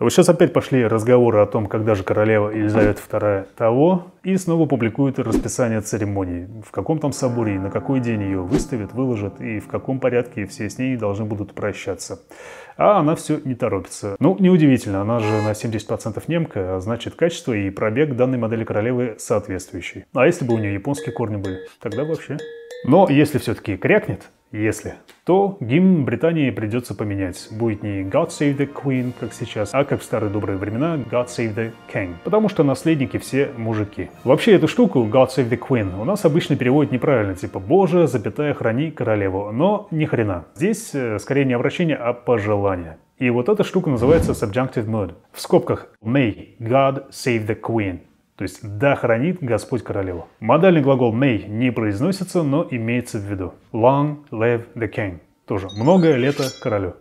Вот сейчас опять пошли разговоры о том, когда же королева Елизавета II того, и снова публикуют расписание церемоний, в каком там соборе на какой день ее выставят, выложат, и в каком порядке все с ней должны будут прощаться. А она все не торопится. Ну, неудивительно, она же на 70% немка, а значит качество и пробег данной модели королевы соответствующий. А если бы у нее японские корни были, тогда вообще. Но если все-таки крякнет, если, то гимн Британии придется поменять. Будет не God Save the Queen, как сейчас, а как в старые добрые времена God Save the King. Потому что наследники все мужики. Вообще эту штуку God Save the Queen у нас обычно переводят неправильно, типа Боже, запятая, храни королеву. Но ни хрена. Здесь э, скорее не обращение, а пожелание. И вот эта штука называется subjunctive mood. В скобках May God save the Queen. То есть «да хранит Господь королеву». Модальный глагол may не произносится, но имеется в виду. Long live the king. Тоже многое лето королю.